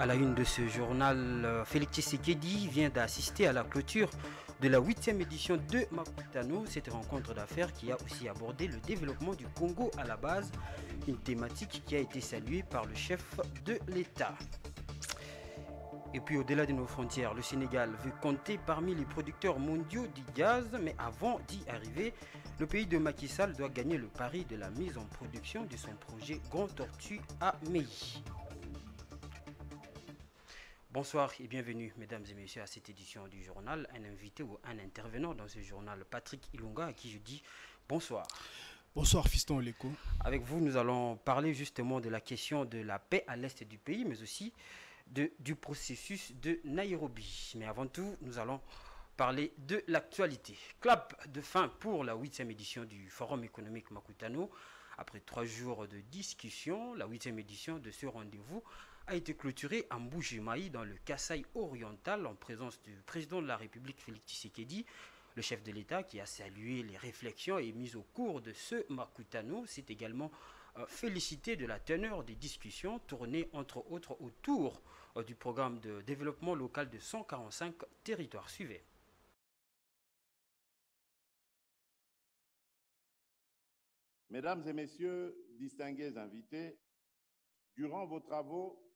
À la une de ce journal, euh, Félix Tshisekedi vient d'assister à la clôture de la huitième édition de Makutano, cette rencontre d'affaires qui a aussi abordé le développement du Congo à la base, une thématique qui a été saluée par le chef de l'État. Et puis au-delà de nos frontières, le Sénégal veut compter parmi les producteurs mondiaux du gaz, mais avant d'y arriver, le pays de Macky doit gagner le pari de la mise en production de son projet Grand Tortue à Meilly. Bonsoir et bienvenue, mesdames et messieurs, à cette édition du journal. Un invité ou un intervenant dans ce journal, Patrick Ilunga, à qui je dis bonsoir. Bonsoir, fiston Oleko. Avec vous, nous allons parler justement de la question de la paix à l'est du pays, mais aussi de, du processus de Nairobi. Mais avant tout, nous allons parler de l'actualité. Clap de fin pour la huitième édition du Forum économique Makutano. Après trois jours de discussion, la huitième édition de ce rendez-vous a été clôturée en Bougimaï dans le Kassai oriental en présence du président de la République Félix Tshisekedi. Le chef de l'État qui a salué les réflexions et mises au cours de ce Makutano s'est également euh, félicité de la teneur des discussions tournées entre autres autour euh, du programme de développement local de 145 territoires. Suivez. Mesdames et messieurs, distingués invités, durant vos travaux,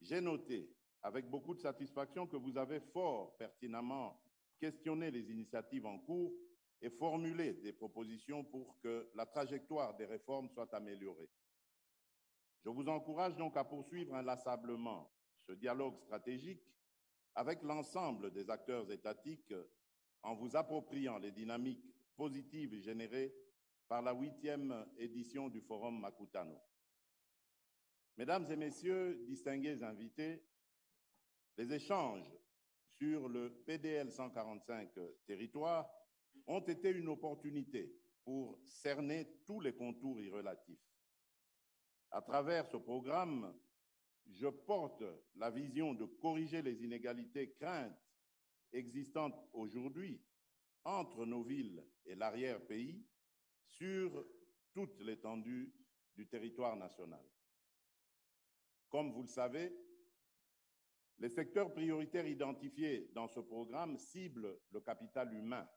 j'ai noté avec beaucoup de satisfaction que vous avez fort pertinemment questionné les initiatives en cours et formulé des propositions pour que la trajectoire des réformes soit améliorée. Je vous encourage donc à poursuivre inlassablement ce dialogue stratégique avec l'ensemble des acteurs étatiques en vous appropriant les dynamiques positives générées par la huitième édition du Forum Makutano. Mesdames et messieurs, distingués invités, les échanges sur le PDL 145 territoire ont été une opportunité pour cerner tous les contours y. À travers ce programme, je porte la vision de corriger les inégalités craintes existantes aujourd'hui entre nos villes et l'arrière-pays sur toute l'étendue du territoire national. Comme vous le savez, les secteurs prioritaires identifiés dans ce programme ciblent le capital humain,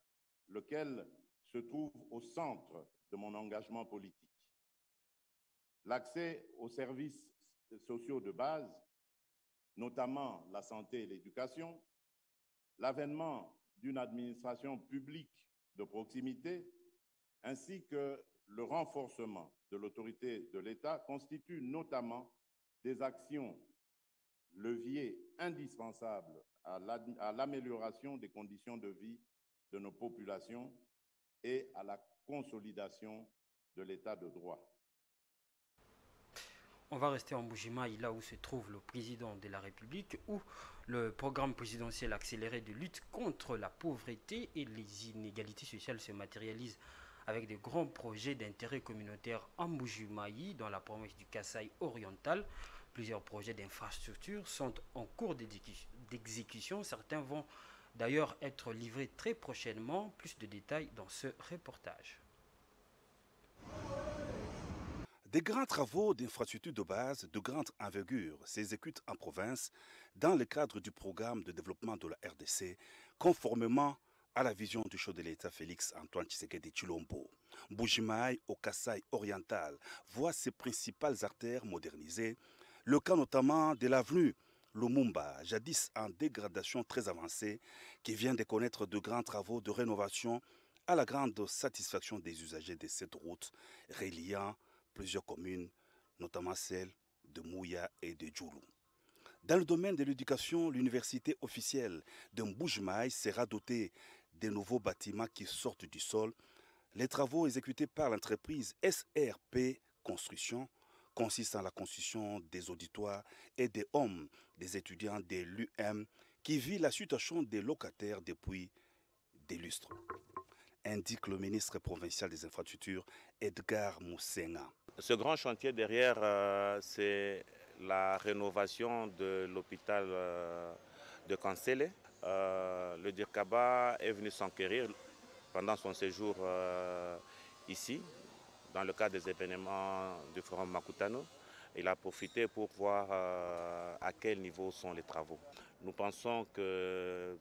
lequel se trouve au centre de mon engagement politique. L'accès aux services sociaux de base, notamment la santé et l'éducation, l'avènement d'une administration publique de proximité, ainsi que le renforcement de l'autorité de l'État constituent notamment des actions leviers indispensables à l'amélioration des conditions de vie de nos populations et à la consolidation de l'état de droit. On va rester en Bougimaï, là où se trouve le président de la République, où le programme présidentiel accéléré de lutte contre la pauvreté et les inégalités sociales se matérialise avec de grands projets d'intérêt communautaire en Bougimaï, dans la province du Kassai oriental. Plusieurs projets d'infrastructure sont en cours d'exécution. Certains vont d'ailleurs être livrés très prochainement. Plus de détails dans ce reportage. Des grands travaux d'infrastructures de base de grande envergure s'exécutent en province dans le cadre du programme de développement de la RDC, conformément à la vision du chef de l'État Félix Antoine Tshisekedi Chilombo. Boujimaï au Kassai oriental voit ses principales artères modernisées, le cas notamment de l'avenue Lumumba, jadis en dégradation très avancée, qui vient de connaître de grands travaux de rénovation à la grande satisfaction des usagers de cette route reliant plusieurs communes, notamment celles de Mouya et de Djoulou. Dans le domaine de l'éducation, l'université officielle de Mboujmaï sera dotée de nouveaux bâtiments qui sortent du sol. Les travaux exécutés par l'entreprise SRP Construction consistent en la construction des auditoires et des hommes des étudiants de l'UM qui vit la situation des locataires depuis des lustres, indique le ministre provincial des infrastructures Edgar Moussenga. Ce grand chantier derrière, euh, c'est la rénovation de l'hôpital euh, de Cancele. Euh, le Dirkaba est venu s'enquérir pendant son séjour ici, dans le cadre des événements du Forum Makutano. Il a profité pour voir à quel niveau sont les travaux. Nous pensons que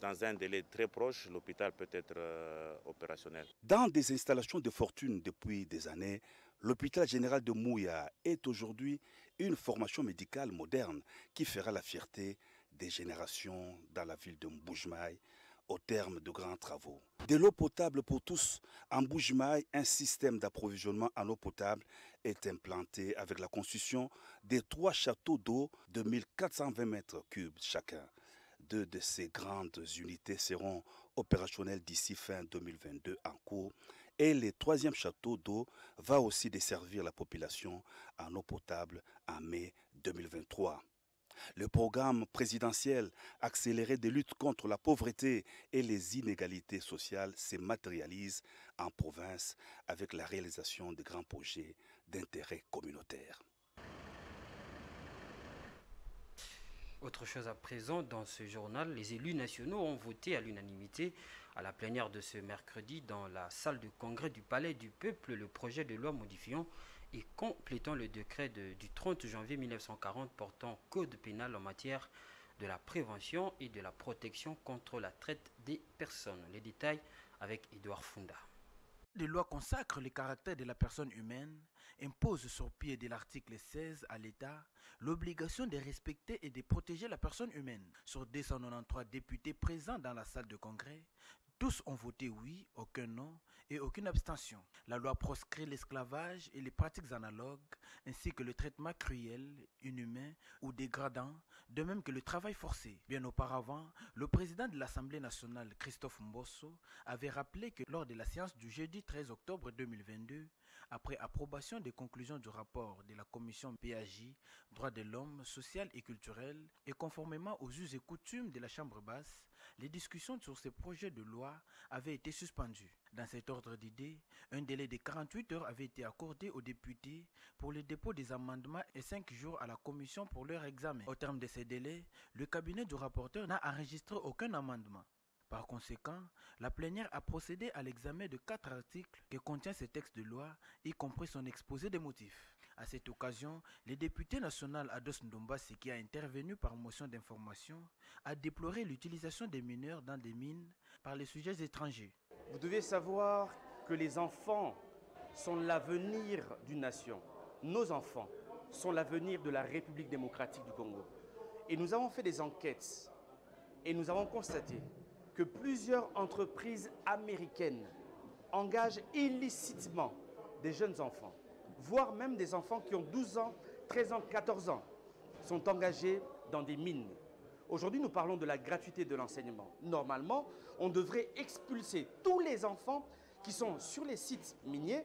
dans un délai très proche, l'hôpital peut être opérationnel. Dans des installations de fortune depuis des années, l'hôpital général de Mouya est aujourd'hui une formation médicale moderne qui fera la fierté des générations dans la ville de Mboujmaï au terme de grands travaux. De l'eau potable pour tous, en Mboujmaï, un système d'approvisionnement en eau potable est implanté avec la construction des trois châteaux d'eau de 1420 mètres cubes chacun. Deux de ces grandes unités seront opérationnelles d'ici fin 2022 en cours et le troisième château d'eau va aussi desservir la population en eau potable en mai 2023. Le programme présidentiel accéléré de lutte contre la pauvreté et les inégalités sociales se matérialise en province avec la réalisation de grands projets d'intérêt communautaire. Autre chose à présent, dans ce journal, les élus nationaux ont voté à l'unanimité à la plénière de ce mercredi dans la salle de congrès du Palais du Peuple le projet de loi modifiant et complétant le décret du 30 janvier 1940 portant code pénal en matière de la prévention et de la protection contre la traite des personnes. Les détails avec Edouard Funda. Les lois consacrent le caractère de la personne humaine, imposent sur pied de l'article 16 à l'État l'obligation de respecter et de protéger la personne humaine. Sur 293 députés présents dans la salle de congrès, tous ont voté oui, aucun non et aucune abstention. La loi proscrit l'esclavage et les pratiques analogues, ainsi que le traitement cruel, inhumain ou dégradant, de même que le travail forcé. Bien auparavant, le président de l'Assemblée nationale, Christophe Mbosso, avait rappelé que lors de la séance du jeudi 13 octobre 2022, après approbation des conclusions du rapport de la commission PAJ, droits de l'homme, social et culturel, et conformément aux us et coutumes de la Chambre basse, les discussions sur ces projets de loi avaient été suspendues. Dans cet ordre d'idées, un délai de 48 heures avait été accordé aux députés pour le dépôt des amendements et 5 jours à la commission pour leur examen. Au terme de ces délais, le cabinet du rapporteur n'a enregistré aucun amendement. Par conséquent, la plénière a procédé à l'examen de quatre articles que contient ce texte de loi, y compris son exposé des motifs. À cette occasion, le député national Ados Ndombasi, qui a intervenu par motion d'information, a déploré l'utilisation des mineurs dans des mines par les sujets étrangers. Vous devez savoir que les enfants sont l'avenir d'une nation. Nos enfants sont l'avenir de la République démocratique du Congo. Et nous avons fait des enquêtes et nous avons constaté que plusieurs entreprises américaines engagent illicitement des jeunes enfants, voire même des enfants qui ont 12 ans, 13 ans, 14 ans, sont engagés dans des mines. Aujourd'hui, nous parlons de la gratuité de l'enseignement. Normalement, on devrait expulser tous les enfants qui sont sur les sites miniers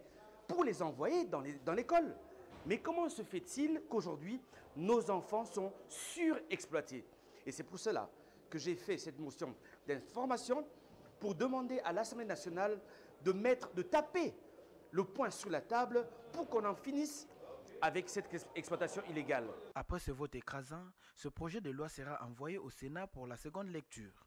pour les envoyer dans l'école. Mais comment se fait-il qu'aujourd'hui, nos enfants sont surexploités? Et c'est pour cela que j'ai fait cette motion d'information pour demander à l'Assemblée nationale de mettre, de taper le poing sur la table pour qu'on en finisse avec cette exploitation illégale. Après ce vote écrasant, ce projet de loi sera envoyé au Sénat pour la seconde lecture.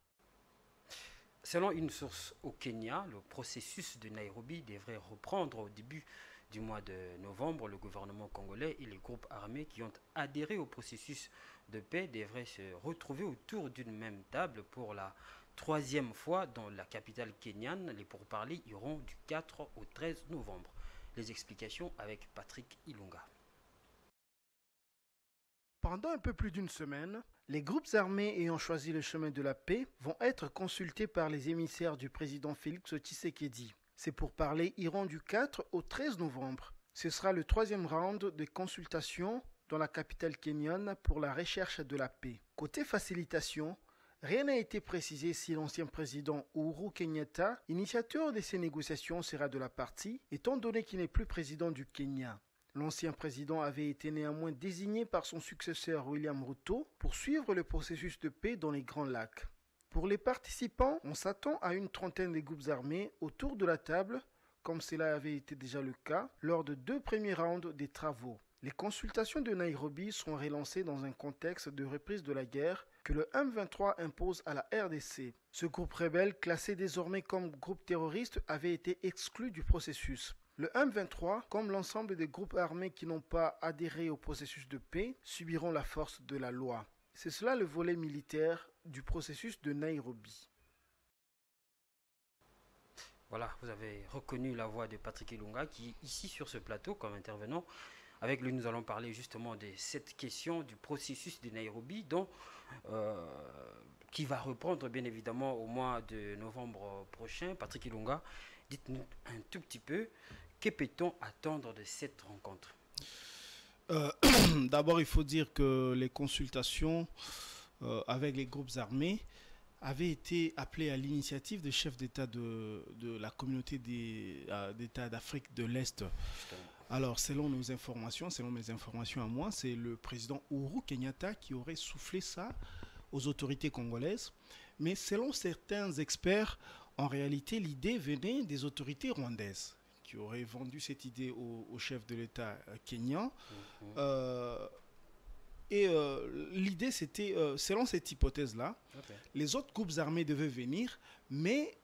Selon une source au Kenya, le processus de Nairobi devrait reprendre au début du mois de novembre. Le gouvernement congolais et les groupes armés qui ont adhéré au processus de paix devraient se retrouver autour d'une même table pour la troisième fois dans la capitale kenyane. Les pourparlers iront du 4 au 13 novembre. Les explications avec Patrick Ilunga. Pendant un peu plus d'une semaine, les groupes armés ayant choisi le chemin de la paix vont être consultés par les émissaires du président Félix Tshisekedi. C'est pour parler iront du 4 au 13 novembre. Ce sera le troisième round de consultations dans la capitale kenyane pour la recherche de la paix. Côté facilitation, rien n'a été précisé si l'ancien président Uhuru Kenyatta, initiateur de ces négociations, sera de la partie, étant donné qu'il n'est plus président du Kenya. L'ancien président avait été néanmoins désigné par son successeur William Ruto pour suivre le processus de paix dans les Grands Lacs. Pour les participants, on s'attend à une trentaine de groupes armés autour de la table, comme cela avait été déjà le cas lors de deux premiers rounds des travaux. Les consultations de Nairobi seront relancées dans un contexte de reprise de la guerre le M23 impose à la RDC. Ce groupe rebelle, classé désormais comme groupe terroriste, avait été exclu du processus. Le M23, comme l'ensemble des groupes armés qui n'ont pas adhéré au processus de paix, subiront la force de la loi. C'est cela le volet militaire du processus de Nairobi. Voilà, vous avez reconnu la voix de Patrick Ilunga qui ici sur ce plateau comme intervenant. Avec lui, nous allons parler justement de cette question du processus de Nairobi, dont, euh, qui va reprendre bien évidemment au mois de novembre prochain. Patrick Ilunga, dites-nous un tout petit peu, que peut-on attendre de cette rencontre? Euh, D'abord, il faut dire que les consultations euh, avec les groupes armés avait été appelé à l'initiative des chefs d'État de, de, la communauté d'États d'Afrique de l'Est. Alors, selon nos informations, selon mes informations à moi, c'est le président Uhuru Kenyatta qui aurait soufflé ça aux autorités congolaises. Mais selon certains experts, en réalité, l'idée venait des autorités rwandaises qui auraient vendu cette idée au, chef de l'État kenyan. Mm-hmm. euh, et euh, l'idée, c'était, euh, selon cette hypothèse-là, les autres groupes armés devaient venir, mais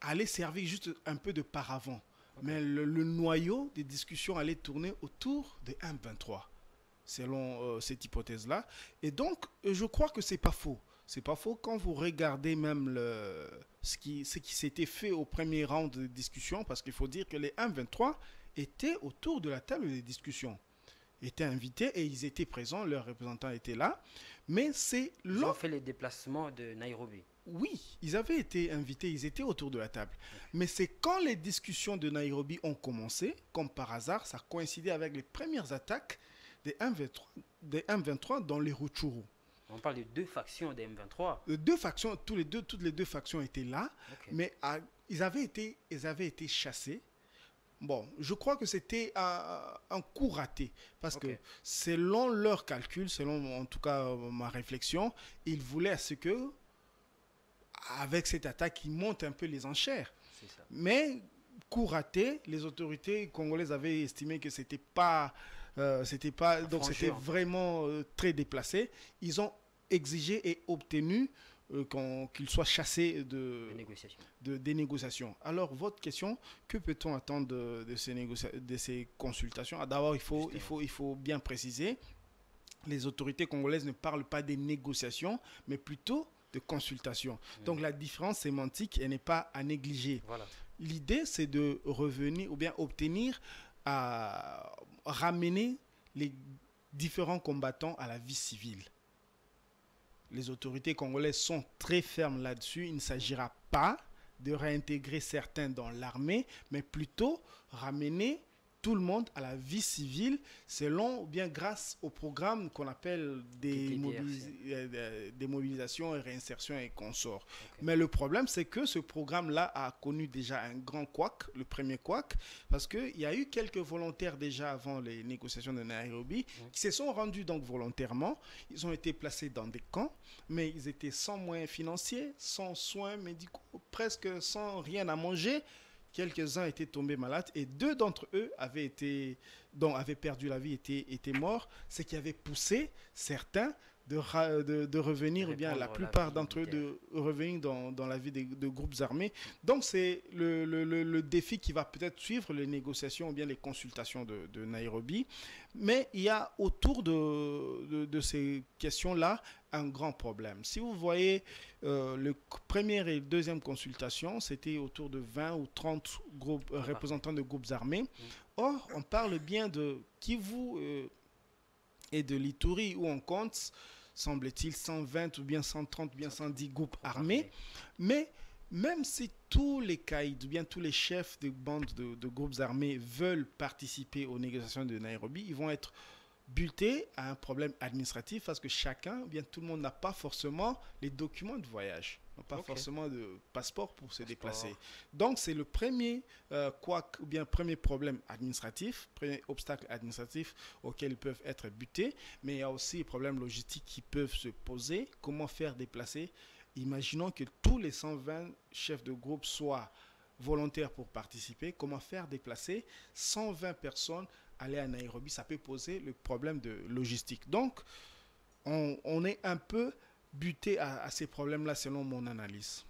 aller servir juste un peu de paravent. Mais le, noyau des discussions allait tourner autour de M23, selon euh, cette hypothèse-là. Et donc, je crois que c'est pas faux. C'est pas faux quand vous regardez même le, ce qui, ce qui s'était fait au premier round de discussion, parce qu'il faut dire que les M23 étaient autour de la table des discussions étaient invités et ils étaient présents, leurs représentants étaient là. Mais c'est Ils ont fait les déplacements de Nairobi. Oui, ils avaient été invités, ils étaient autour de la table. Mais c'est quand les discussions de Nairobi ont commencé, comme par hasard, ça coïncidait avec les premières attaques des M23, des M23 dans les Rutshuru. On parle de deux factions des M23. De deux factions, tous les deux, toutes les deux factions étaient là, mais ah, ils, avaient été, ils avaient été chassés Bon, je crois que c'était un, coup raté parce que selon leurs calculs, selon en tout cas euh, ma réflexion, ils voulaient à ce que avec cette attaque, ils montent un peu les enchères. Mais coup raté, les autorités congolaises avaient estimé que c'était pas, euh, c'était pas, donc c'était vraiment euh, très déplacé. Ils ont exigé et obtenu euh, qu'il soit chassé de, de, des négociations. Alors, votre question, que peut-on attendre de, de, ces, de ces consultations? Ah, D'abord, il faut, il, faut, il faut bien préciser, les autorités congolaises ne parlent pas des négociations, mais plutôt de consultations. Mm. Donc, la différence sémantique, elle n'est pas à négliger. Voilà. L'idée, c'est de revenir ou bien obtenir à ramener les différents combattants à la vie civile les autorités congolaises sont très fermes là-dessus. Il ne s'agira pas de réintégrer certains dans l'armée, mais plutôt ramener tout le monde à la vie civile selon ou bien grâce au programme qu'on appelle des, euh, des, mobilisations et réinsertion et consorts. Mais le problème, c'est que ce programme-là a connu déjà un grand couac, le premier couac, parce qu'il y a eu quelques volontaires déjà avant les négociations de Nairobi qui se sont rendus donc volontairement. Ils ont été placés dans des camps, mais ils étaient sans moyens financiers, sans soins médicaux, presque sans rien à manger quelques-uns étaient tombés malades et deux d'entre eux avaient été, dont avaient perdu la vie, étaient, étaient morts, ce qui avait poussé certains de, de, revenir, ou bien la plupart d'entre eux de revenir dans, dans la vie des, de groupes armés. Donc c'est le, le, le, défi qui va peut-être suivre les négociations ou bien les consultations de, de Nairobi. Mais il y a autour de, de ces questions-là un grand problème. Si vous voyez, euh, le première et deuxième consultation, c'était autour de 20 ou 30 groupes, euh, représentants de groupes armés. Mm. Or, on parle bien de Kivu euh, et de l'Ituri où on compte semble-t-il, 120 ou bien 130 ou bien 110 groupes armés. Mais même si tous les caïds ou bien tous les chefs de bandes de, groupes armés veulent participer aux négociations de Nairobi, ils vont être butés à un problème administratif parce que chacun, bien tout le monde n'a pas forcément les documents de voyage pas forcément de passeport pour se déplacer. Donc c'est le premier euh, quoi, ou bien premier problème administratif, premier obstacle administratif auquel ils peuvent être butés, mais il y a aussi des problèmes logistiques qui peuvent se poser. Comment faire déplacer? Imaginons que tous les 120 chefs de groupe soient volontaires pour participer. Comment faire déplacer 120 personnes aller à Nairobi Ça peut poser le problème de logistique. Donc, on, est un peu buter à, ces problèmes-là selon mon analyse.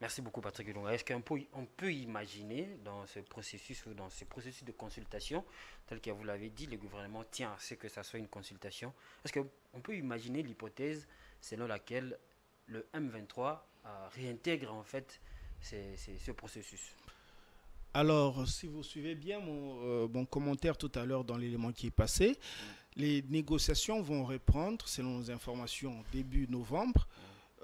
Merci beaucoup Patrick Est-ce qu'on peut, on peut imaginer dans ce processus ou dans ce processus de consultation, tel que vous l'avez dit, le gouvernement tient à ce que ça soit une consultation? Est-ce qu'on peut imaginer l'hypothèse selon laquelle le M23 euh, réintègre en fait ce processus? Alors, si vous suivez bien mon, euh, commentaire tout à l'heure dans l'élément qui est passé, les négociations vont reprendre, selon nos informations, début novembre.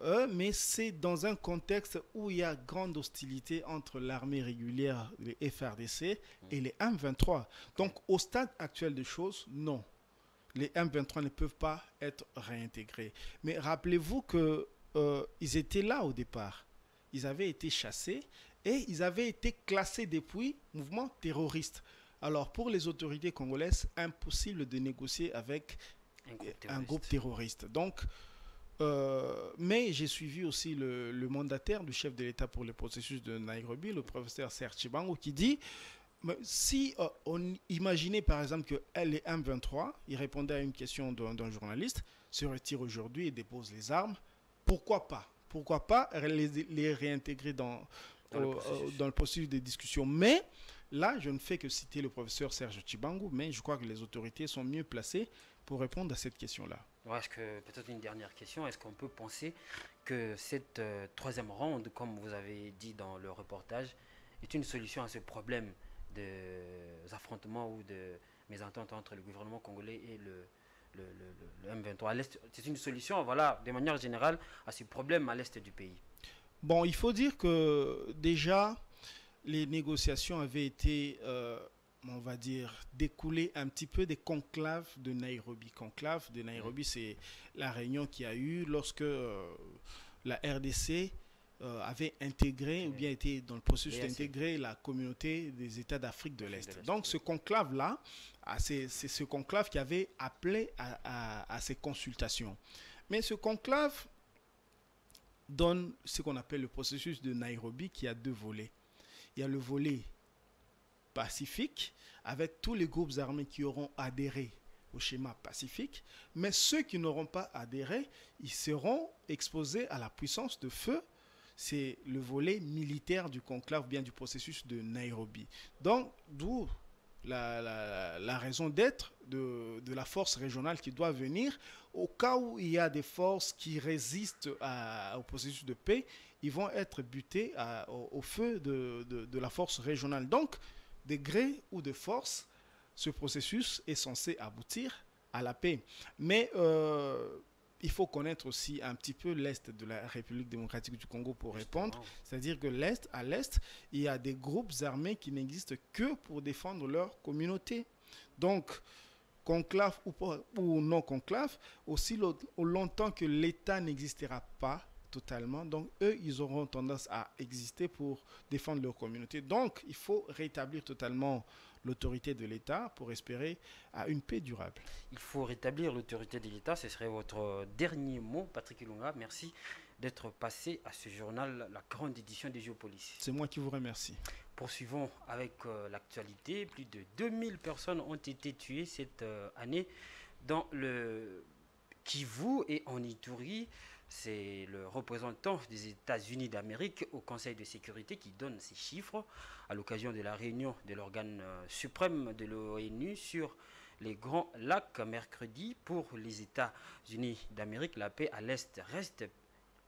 Euh, mais c'est dans un contexte où il y a grande hostilité entre l'armée régulière, les FRDC, et les M23. Donc, au stade actuel des choses, non. Les M23 ne peuvent pas être réintégrés. Mais rappelez-vous qu'ils euh, étaient là au départ. Ils avaient été chassés et ils avaient été classés depuis mouvement terroriste. Alors, pour les autorités congolaises, impossible de négocier avec un groupe terroriste. Donc, euh, mais j'ai suivi aussi le, mandataire du chef de l'État pour le processus de Nairobi, le professeur Serge Chibango, qui dit si euh, on imaginait par exemple que les M23, il répondait à une question d'un journaliste, se retire aujourd'hui et dépose les armes, pourquoi pas? Pourquoi pas les, réintégrer dans, dans, le dans, le processus de discussion Mais là, je ne fais que citer le professeur Serge Chibango, mais je crois que les autorités sont mieux placées pour répondre à cette question-là. Est-ce que peut-être une dernière question Est-ce qu'on peut penser que cette euh, troisième ronde, comme vous avez dit dans le reportage, est une solution à ce problème des affrontements ou de mésententes entre le gouvernement congolais et le, le, M23 C'est une solution, voilà, de manière générale, à ce problème à l'est du pays. Bon, il faut dire que déjà, les négociations avaient été euh, on va dire, découler un petit peu des conclaves de Nairobi. Conclave de Nairobi, c'est la réunion qui a eu lorsque euh, la RDC euh, avait intégré ou bien été dans le processus d'intégrer la communauté des États d'Afrique de l'Est. Donc ce conclave-là, ah, c'est ce conclave qui avait appelé à, à ces consultations. Mais ce conclave donne ce qu'on appelle le processus de Nairobi qui a deux volets. Il y a le volet pacifique avec tous les groupes armés qui auront adhéré au schéma pacifique, mais ceux qui n'auront pas adhéré, ils seront exposés à la puissance de feu. C'est le volet militaire du conclave, bien du processus de Nairobi. Donc, d'où la, raison d'être de, la force régionale qui doit venir. Au cas où il y a des forces qui résistent au processus de paix, ils vont être butés au, feu de, de, la force régionale. Donc, de gré ou de force, ce processus est censé aboutir à la paix. Mais euh, il faut connaître aussi un petit peu l'Est de la République démocratique du Congo pour répondre. C'est-à-dire que l'Est, à l'Est, il y a des groupes armés qui n'existent que pour défendre leur communauté. Donc, conclave ou, ou non conclave, aussi longtemps que l'État n'existera pas, totalement. Donc, eux, ils auront tendance à exister pour défendre leur communauté. Donc, il faut rétablir totalement l'autorité de l'État pour espérer à une paix durable. Il faut rétablir l'autorité de l'État. Ce serait votre dernier mot, Patrick Ilunga. Merci d'être passé à ce journal, la grande édition des Géopolices. C'est moi qui vous remercie. Poursuivons avec euh, l'actualité. Plus de 2000 personnes ont été tuées cette euh, année dans le Kivu et en Ituri. C'est le représentant des États-Unis d'Amérique au Conseil de sécurité qui donne ces chiffres à l'occasion de la réunion de l'organe euh, suprême de l'ONU sur les Grands Lacs mercredi pour les États-Unis d'Amérique. La paix à l'Est reste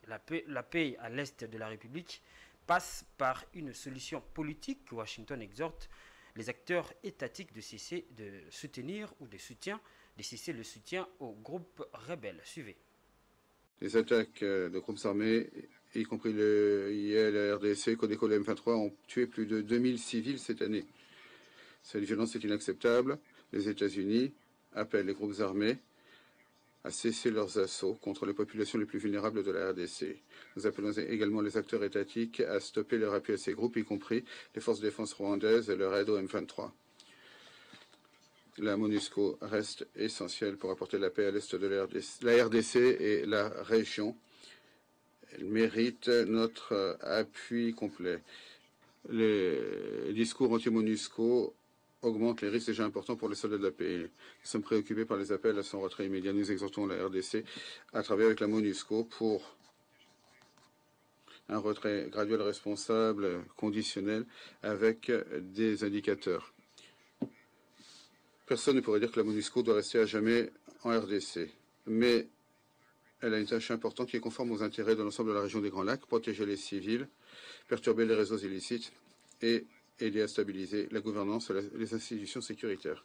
la paix, à l'Est de la République passe par une solution politique. Washington exhorte les acteurs étatiques de cesser de soutenir ou de soutien, de cesser le soutien aux groupes rebelles. Suivez. Les attaques euh, de groupes armés, y compris le IL, la RDC, Codeco, le M23, ont tué plus de 2000 civils cette année. Cette violence est inacceptable. Les États-Unis appellent les groupes armés à cesser leurs assauts contre les populations les plus vulnérables de la RDC. Nous appelons également les acteurs étatiques à stopper leur appui à ces groupes, y compris les forces de défense rwandaises et leur aide au M23 la MONUSCO reste essentielle pour apporter la paix à l'est de la RDC, la RDC et la région. Elle mérite notre appui complet. Les discours anti-MONUSCO augmentent les risques déjà importants pour les soldats de la paix. Nous sommes préoccupés par les appels à son retrait immédiat. Nous exhortons la RDC à travailler avec la MONUSCO pour un retrait graduel responsable, conditionnel, avec des indicateurs. Personne ne pourrait dire que la MONUSCO doit rester à jamais en RDC, mais elle a une tâche importante qui est conforme aux intérêts de l'ensemble de la région des Grands Lacs, protéger les civils, perturber les réseaux illicites et aider à stabiliser la gouvernance et les institutions sécuritaires.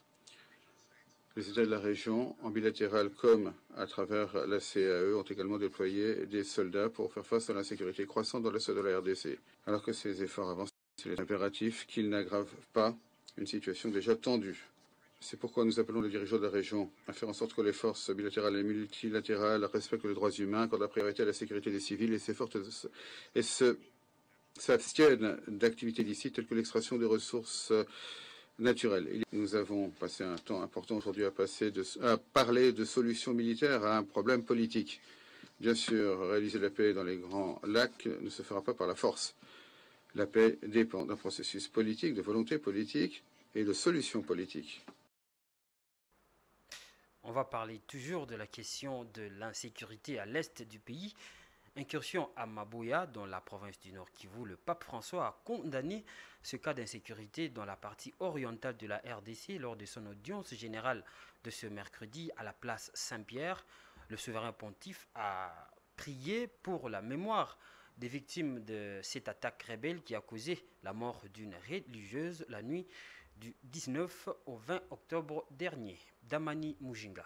Les États de la région, en bilatéral comme à travers la CAE, ont également déployé des soldats pour faire face à l'insécurité croissante dans l'est de la RDC. Alors que ces efforts avancent, il est impératif qu'ils n'aggravent pas une situation déjà tendue. C'est pourquoi nous appelons les dirigeants de la région à faire en sorte que les forces bilatérales et multilatérales respectent les droits humains, accordent la priorité à la sécurité des civils et s'abstiennent d'activités licites telles que l'extraction des ressources naturelles. Nous avons passé un temps important aujourd'hui à, à parler de solutions militaires à un problème politique. Bien sûr, réaliser la paix dans les grands lacs ne se fera pas par la force. La paix dépend d'un processus politique, de volonté politique et de solutions politiques. On va parler toujours de la question de l'insécurité à l'est du pays. Incursion à Maboya, dans la province du Nord Kivu, le pape François a condamné ce cas d'insécurité dans la partie orientale de la RDC lors de son audience générale de ce mercredi à la place Saint-Pierre. Le souverain pontife a prié pour la mémoire des victimes de cette attaque rebelle qui a causé la mort d'une religieuse la nuit du 19 au 20 octobre dernier. Damani Mujinga.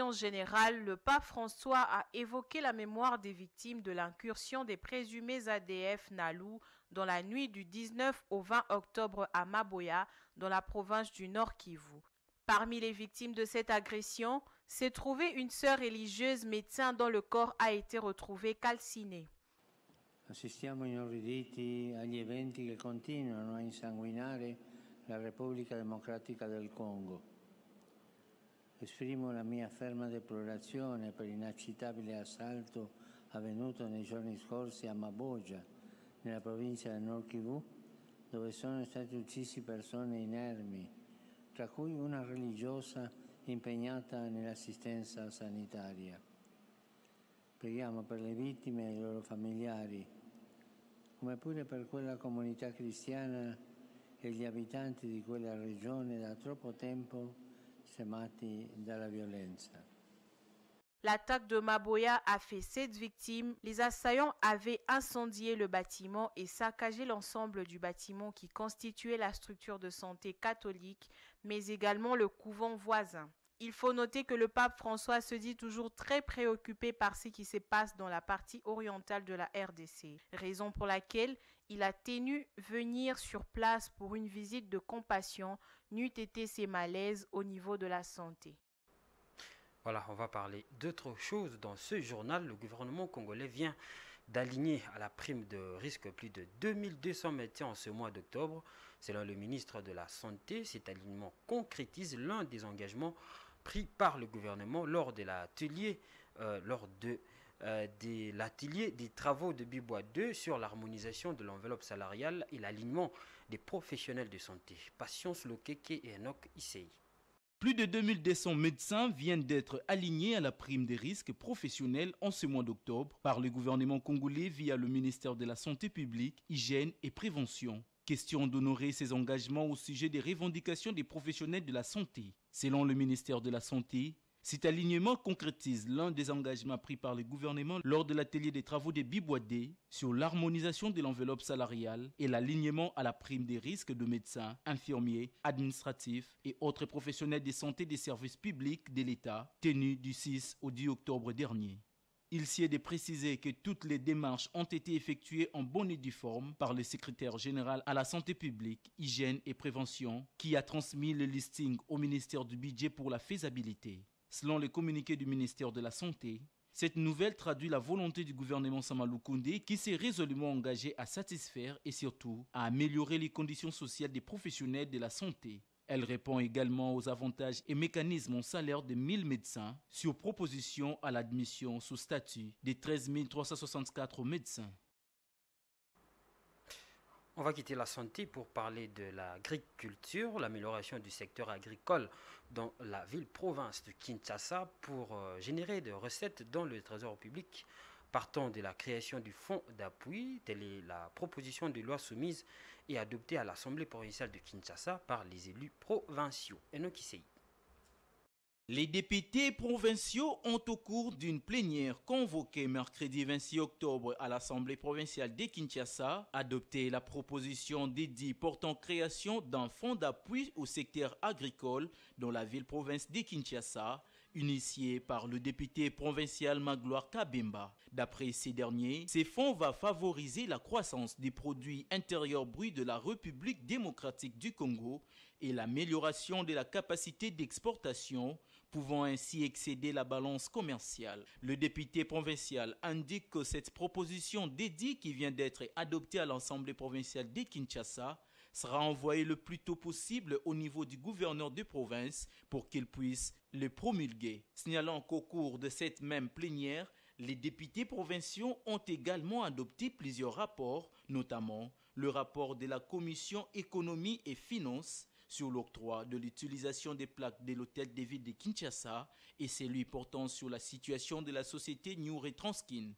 En général, le pape François a évoqué la mémoire des victimes de l'incursion des présumés ADF Nalou dans la nuit du 19 au 20 octobre à Maboya, dans la province du Nord Kivu. Parmi les victimes de cette agression, s'est trouvée une sœur religieuse médecin dont le corps a été retrouvé calciné. Assistiamo inorriditi agli eventi che continuano a insanguinare la Repubblica Democratica del Congo. Esprimo la mia ferma deplorazione per l'inaccettabile assalto avvenuto nei giorni scorsi a Maboja, nella provincia del Nord Kivu, dove sono state uccise persone inermi, tra cui una religiosa impegnata nell'assistenza sanitaria. Preghiamo per le vittime e i loro familiari, come pure per quella comunità cristiana L'attaque de Maboya a fait sept victimes. Les assaillants avaient incendié le bâtiment et saccagé l'ensemble du bâtiment qui constituait la structure de santé catholique, mais également le couvent voisin. Il faut noter que le pape François se dit toujours très préoccupé par ce qui se passe dans la partie orientale de la RDC, raison pour laquelle il a tenu venir sur place pour une visite de compassion, n'eût été ses malaises au niveau de la santé. Voilà, on va parler d'autre chose. Dans ce journal, le gouvernement congolais vient d'aligner à la prime de risque plus de 2200 médecins en ce mois d'octobre. Selon le ministre de la Santé, cet alignement concrétise l'un des engagements pris par le gouvernement lors de l'atelier euh, lors de, euh, l'atelier des travaux de Bibois 2 sur l'harmonisation de l'enveloppe salariale et l'alignement des professionnels de santé. Patience Lokeke et Enoch Issei. Plus de 2200 médecins viennent d'être alignés à la prime des risques professionnels en ce mois d'octobre par le gouvernement congolais via le ministère de la Santé publique, Hygiène et Prévention. Question d'honorer ses engagements au sujet des revendications des professionnels de la santé. Selon le ministère de la Santé, cet alignement concrétise l'un des engagements pris par le gouvernement lors de l'atelier des travaux des Biboidé sur l'harmonisation de l'enveloppe salariale et l'alignement à la prime des risques de médecins, infirmiers, administratifs et autres professionnels de santé des services publics de l'État, tenu du 6 au 10 octobre dernier. Il s'y de préciser que toutes les démarches ont été effectuées en bonne et due forme par le secrétaire général à la santé publique, hygiène et prévention, qui a transmis le listing au ministère du budget pour la faisabilité. Selon le communiqué du ministère de la Santé, cette nouvelle traduit la volonté du gouvernement Samaloukoundé qui s'est résolument engagé à satisfaire et surtout à améliorer les conditions sociales des professionnels de la santé. Elle répond également aux avantages et mécanismes en salaire de 1000 médecins sur proposition à l'admission sous statut des 13 364 médecins. On va quitter la santé pour parler de l'agriculture, l'amélioration du secteur agricole dans la ville-province de Kinshasa pour euh, générer des recettes dans le trésor public Partant de la création du fonds d'appui, telle est la proposition de loi soumise et adoptée à l'Assemblée provinciale de Kinshasa par les élus provinciaux. Enoki les députés provinciaux ont au cours d'une plénière convoquée mercredi 26 octobre à l'Assemblée provinciale de Kinshasa adopté la proposition dédiée portant création d'un fonds d'appui au secteur agricole dans la ville-province de Kinshasa initié par le député provincial Magloire Kabimba. D'après ces derniers, ces fonds vont favoriser la croissance des produits intérieurs bruts de la République démocratique du Congo et l'amélioration de la capacité d'exportation pouvant ainsi excéder la balance commerciale. Le député provincial indique que cette proposition dédiée qui vient d'être adoptée à l'Assemblée provinciale de Kinshasa sera envoyée le plus tôt possible au niveau du gouverneur de province pour qu'il puisse le promulguer. Signalant qu'au cours de cette même plénière, les députés provinciaux ont également adopté plusieurs rapports, notamment le rapport de la Commission économie et finances sur l'octroi de l'utilisation des plaques de l'hôtel de ville de Kinshasa et celui portant sur la situation de la société New Retranskin.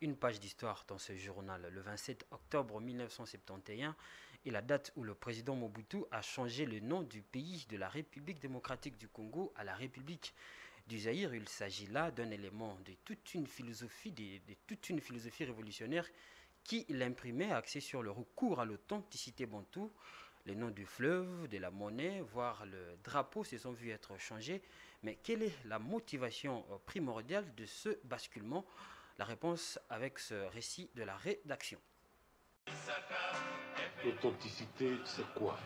Une page d'histoire dans ce journal. Le 27 octobre 1971 est la date où le président Mobutu a changé le nom du pays de la République démocratique du Congo à la République du Zaïre. Il s'agit là d'un élément de toute une philosophie, de toute une philosophie révolutionnaire qui l'imprimait axé sur le recours à l'authenticité bantou. Les noms du fleuve, de la monnaie, voire le drapeau se sont vus être changés. Mais quelle est la motivation euh, primordiale de ce basculement? La réponse avec ce récit de la rédaction. L'authenticité, c'est quoi?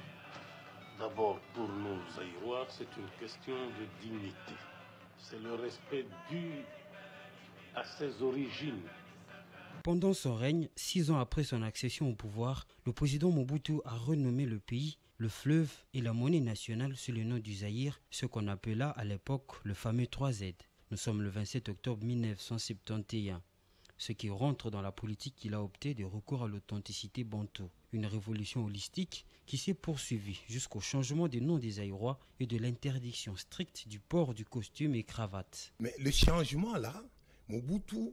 D'abord, pour nous Aïrois, c'est une question de dignité. C'est le respect dû à ses origines, pendant son règne, six ans après son accession au pouvoir, le président Mobutu a renommé le pays, le fleuve et la monnaie nationale sous le nom du Zaïre, ce qu'on appela à l'époque le fameux 3Z. Nous sommes le 27 octobre 1971 ce qui rentre dans la politique qu'il a opté de recours à l'authenticité bantou. Une révolution holistique qui s'est poursuivie jusqu'au changement des noms des Aïrois et de l'interdiction stricte du port du costume et cravate. Mais le changement là, Mobutu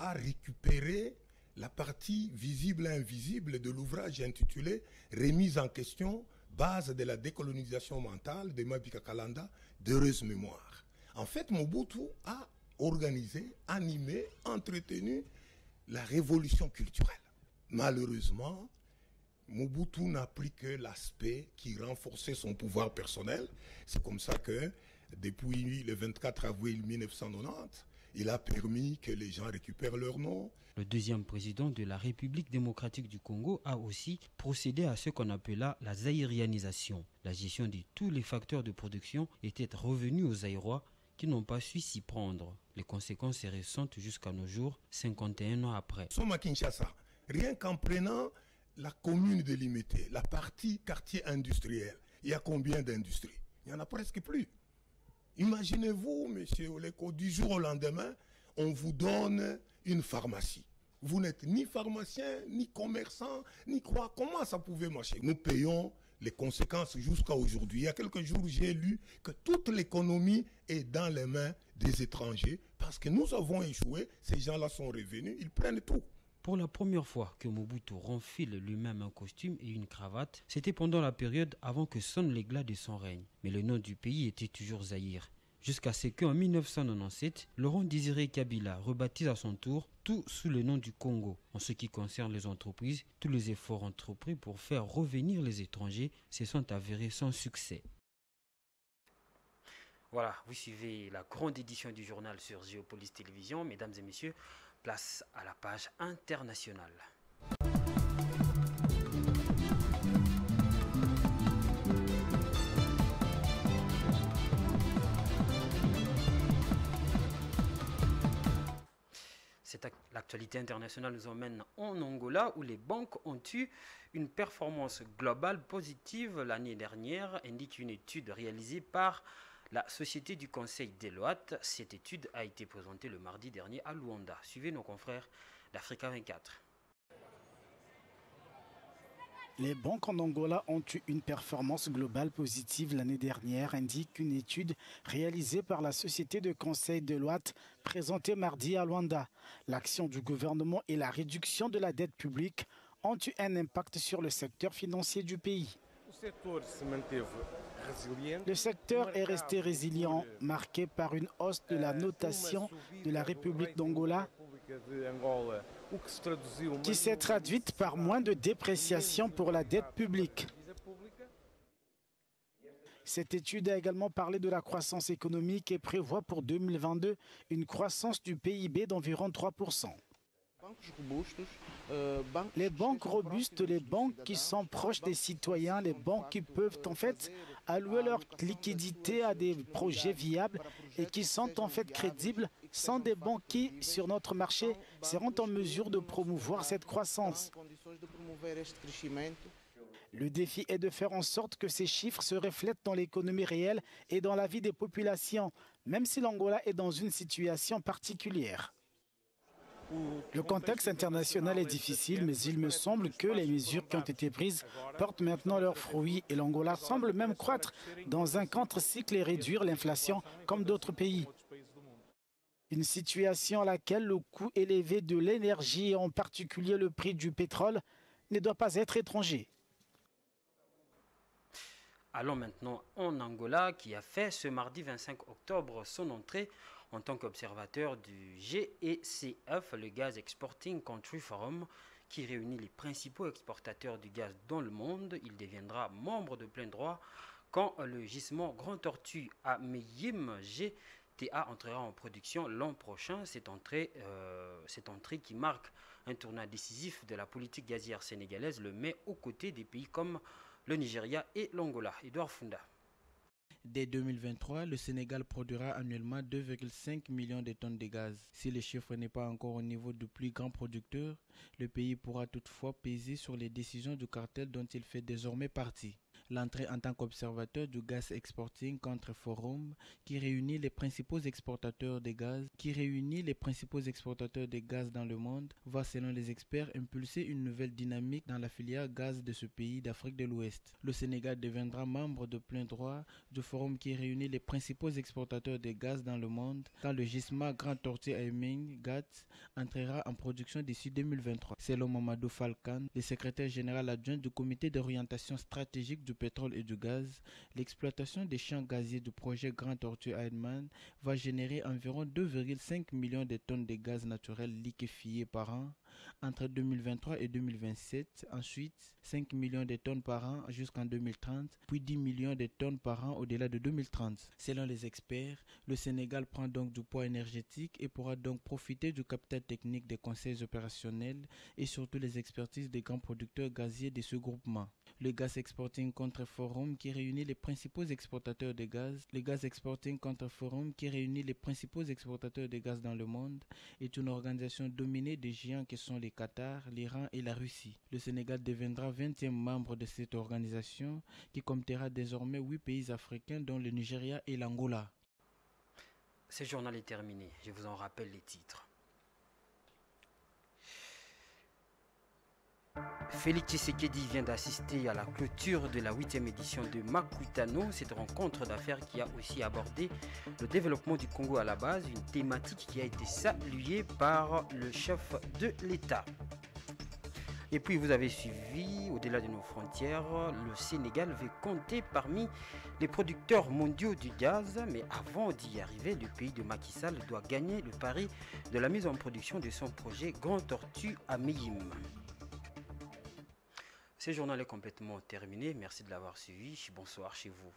a récupéré la partie visible et invisible de l'ouvrage intitulé Remise en question, base de la décolonisation mentale de Mabika Kalanda, d'heureuse mémoire. En fait, Mobutu a organisé, animé, entretenu la révolution culturelle. Malheureusement, Mobutu n'a pris que l'aspect qui renforçait son pouvoir personnel. C'est comme ça que, depuis le 24 avril 1990, il a permis que les gens récupèrent leur nom. Le deuxième président de la République démocratique du Congo a aussi procédé à ce qu'on appela la zaïrianisation. La gestion de tous les facteurs de production était revenue aux Aïrois qui n'ont pas su s'y prendre. Les conséquences sont récentes jusqu'à nos jours, 51 ans après. Sommes à Kinshasa. Rien qu'en prenant la commune délimitée, la partie quartier industriel, il y a combien d'industries? Il n'y en a presque plus. Imaginez-vous, monsieur Oleko, du jour au lendemain, on vous donne une pharmacie. Vous n'êtes ni pharmacien, ni commerçant, ni quoi. Comment ça pouvait marcher? Nous payons les conséquences jusqu'à aujourd'hui. Il y a quelques jours, j'ai lu que toute l'économie est dans les mains des étrangers parce que nous avons échoué. Ces gens-là sont revenus, ils prennent tout. Pour la première fois que Mobutu renfile lui-même un costume et une cravate, c'était pendant la période avant que sonne l'éclat de son règne. Mais le nom du pays était toujours Zaïre. Jusqu'à ce qu'en 1997, Laurent Désiré Kabila rebaptise à son tour tout sous le nom du Congo. En ce qui concerne les entreprises, tous les efforts entrepris pour faire revenir les étrangers se sont avérés sans succès. Voilà, vous suivez la grande édition du journal sur Géopolis Télévision. Mesdames et messieurs, Place à la page internationale. L'actualité internationale nous emmène en Angola où les banques ont eu une performance globale positive l'année dernière, indique une étude réalisée par la Société du Conseil Deloitte, cette étude a été présentée le mardi dernier à Luanda. Suivez nos confrères d'Africa 24. Les banques en Angola ont eu une performance globale positive l'année dernière, indique une étude réalisée par la société de conseil de Loite présentée mardi à Luanda. L'action du gouvernement et la réduction de la dette publique ont eu un impact sur le secteur financier du pays. Le secteur est resté résilient, marqué par une hausse de la notation de la République d'Angola qui s'est traduite par moins de dépréciation pour la dette publique. Cette étude a également parlé de la croissance économique et prévoit pour 2022 une croissance du PIB d'environ 3%. Les banques robustes, les banques qui sont proches des citoyens, les banques qui peuvent en fait allouer leur liquidité à des projets viables et qui sont en fait crédibles, sont des banques qui, sur notre marché, seront en mesure de promouvoir cette croissance. Le défi est de faire en sorte que ces chiffres se reflètent dans l'économie réelle et dans la vie des populations, même si l'Angola est dans une situation particulière. Le contexte international est difficile, mais il me semble que les mesures qui ont été prises portent maintenant leurs fruits et l'Angola semble même croître dans un contre-cycle et réduire l'inflation comme d'autres pays. Une situation à laquelle le coût élevé de l'énergie et en particulier le prix du pétrole ne doit pas être étranger. Allons maintenant en Angola qui a fait ce mardi 25 octobre son entrée en tant qu'observateur du GECF, le Gas Exporting Country Forum, qui réunit les principaux exportateurs du gaz dans le monde. Il deviendra membre de plein droit quand le gisement Grand Tortue à Meyim GTA entrera en production l'an prochain. Cette entrée, euh, cette entrée qui marque un tournant décisif de la politique gazière sénégalaise le met aux côtés des pays comme le Nigeria et l'Angola. Edouard Funda. Dès 2023, le Sénégal produira annuellement 2,5 millions de tonnes de gaz. Si le chiffre n'est pas encore au niveau du plus grand producteur, le pays pourra toutefois peser sur les décisions du cartel dont il fait désormais partie l'entrée en tant qu'observateur du Gas Exporting Contre Forum qui réunit les principaux exportateurs de gaz, qui réunit les principaux exportateurs de gaz dans le monde, va selon les experts impulser une nouvelle dynamique dans la filière gaz de ce pays d'Afrique de l'Ouest. Le Sénégal deviendra membre de plein droit du forum qui réunit les principaux exportateurs de gaz dans le monde quand le gisement Grand Tortue Aiming GATS entrera en production d'ici 2023. Selon Mamadou Falkan, le secrétaire général adjoint du comité d'orientation stratégique du pétrole et du gaz, l'exploitation des champs gaziers du projet Grand Tortue Heidemann va générer environ 2,5 millions de tonnes de gaz naturel liquéfié par an entre 2023 et 2027, ensuite 5 millions de tonnes par an jusqu'en 2030, puis 10 millions de tonnes par an au-delà de 2030. Selon les experts, le Sénégal prend donc du poids énergétique et pourra donc profiter du capital technique des conseils opérationnels et surtout les expertises des grands producteurs gaziers de ce groupement. Le Gas Exporting Contre Forum qui réunit les principaux exportateurs de gaz, le Gas Exporting Contre Forum qui réunit les principaux exportateurs de gaz dans le monde, est une organisation dominée des géants qui sont les Qatar, l'Iran et la Russie. Le Sénégal deviendra 20e membre de cette organisation qui comptera désormais 8 pays africains dont le Nigeria et l'Angola. Ce journal est terminé. Je vous en rappelle les titres. Félix Tshisekedi vient d'assister à la clôture de la huitième édition de Makutano, cette rencontre d'affaires qui a aussi abordé le développement du Congo à la base, une thématique qui a été saluée par le chef de l'État. Et puis vous avez suivi, au-delà de nos frontières, le Sénégal veut compter parmi les producteurs mondiaux du gaz, mais avant d'y arriver, le pays de Macky Sall doit gagner le pari de la mise en production de son projet Grand Tortue à Meyim. Ce journal est complètement terminé. Merci de l'avoir suivi. Bonsoir chez vous.